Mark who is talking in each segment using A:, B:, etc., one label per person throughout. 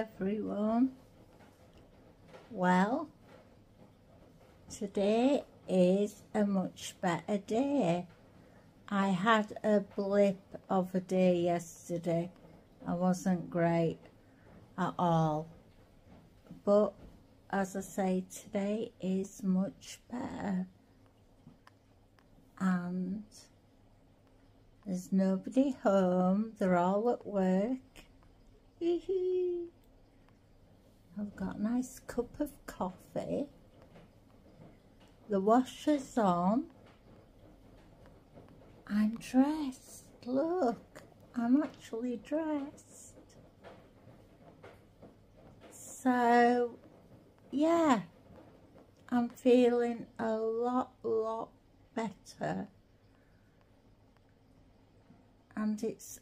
A: everyone. Well, today is a much better day. I had a blip of a day yesterday. I wasn't great at all. But as I say, today is much better. And there's nobody home. They're all at work. Hee hee. I've got a nice cup of coffee. The washer's on. I'm dressed. Look, I'm actually dressed. So, yeah, I'm feeling a lot, lot better. And it's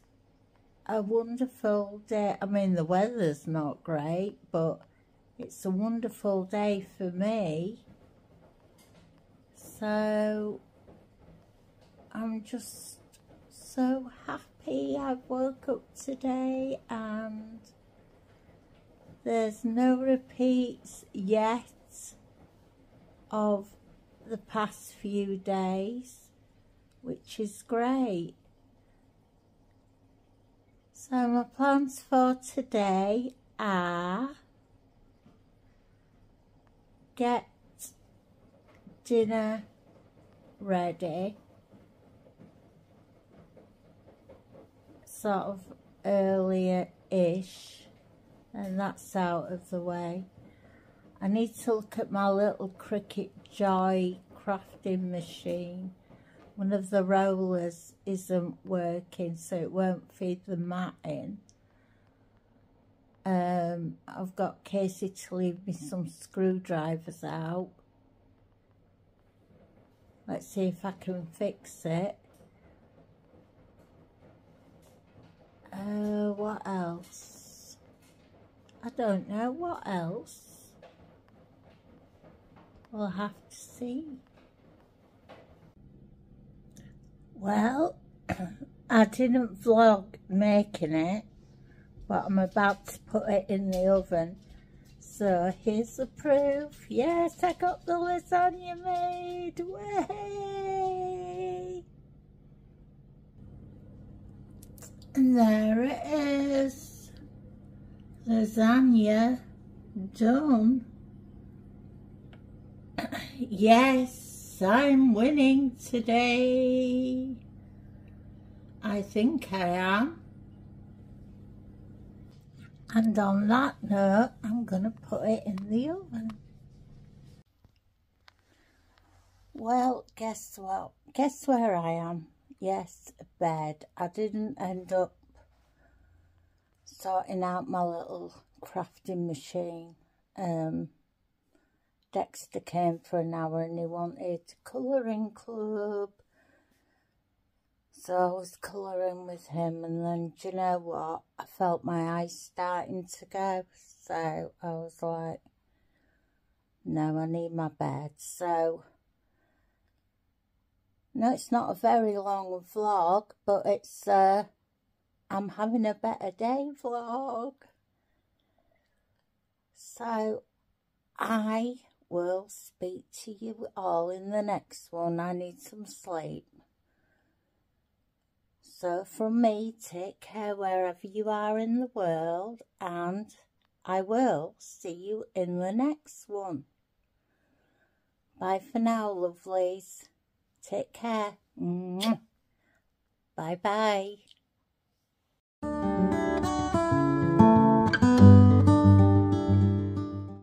A: a wonderful day. I mean, the weather's not great, but it's a wonderful day for me. So I'm just so happy I woke up today and there's no repeats yet of the past few days, which is great. So my plans for today are get dinner ready sort of earlier-ish and that's out of the way. I need to look at my little Cricut Joy crafting machine. One of the rollers isn't working so it won't feed the mat in. Um, I've got Casey to leave me some screwdrivers out Let's see if I can fix it. Uh, what else? I don't know. What else? We'll have to see. Well, I didn't vlog making it, but I'm about to put it in the oven so here's the proof. Yes, I got the lasagna made. Way! And there it is. Lasagna done. yes, I'm winning today. I think I am. And on that note, I'm going to put it in the oven. Well, guess what? Guess where I am? Yes, bed. I didn't end up sorting out my little crafting machine. Um, Dexter came for an hour and he wanted colouring club so I was colouring with him and then, do you know what? I felt my eyes starting to go. So I was like, no, I need my bed. So, no, it's not a very long vlog, but it's, uh, I'm having a better day vlog. So, I will speak to you all in the next one. I need some sleep. So from me, take care wherever you are in the world and I will see you in the next one. Bye for now, lovelies. Take care. Bye-bye.